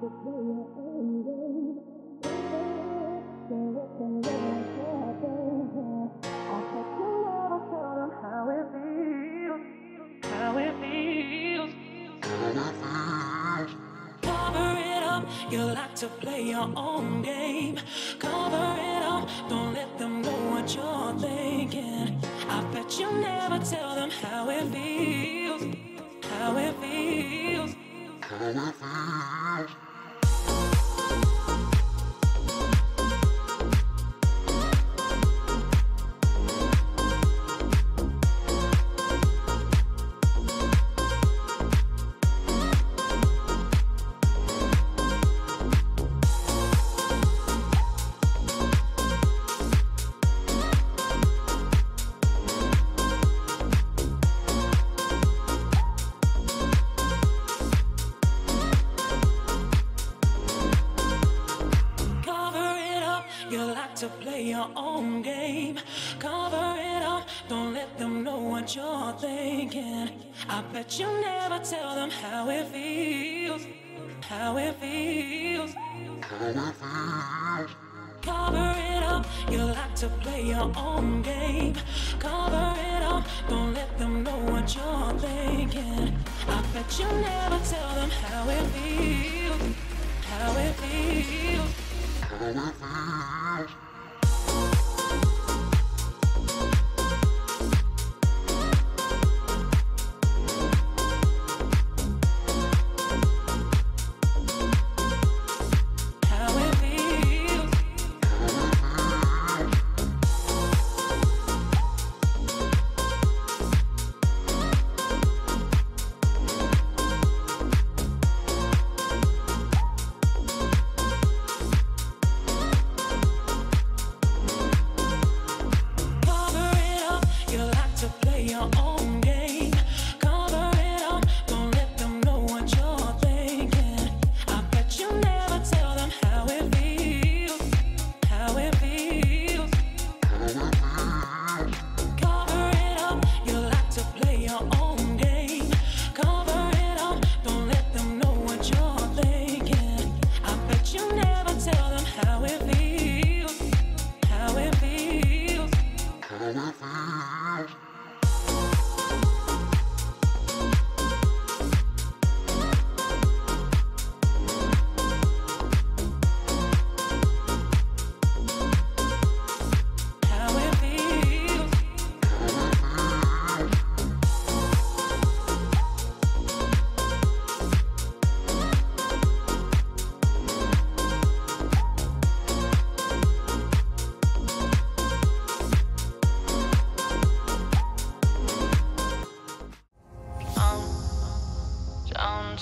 You how it feels how it feels like Cover it up, you like to play your own game. Cover it up, don't let them know what you're thinking. I bet you never tell them how it feels. How it feels. Cover to play your own game. Cover it up, don't let them know what you're thinking. I bet you never tell them how it feels. How it feels. Cover it up, you like to play your own game. Cover it up, don't let them know what you're thinking. I bet you never tell them how it feels. How it feels. How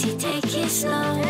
easy, take it slow.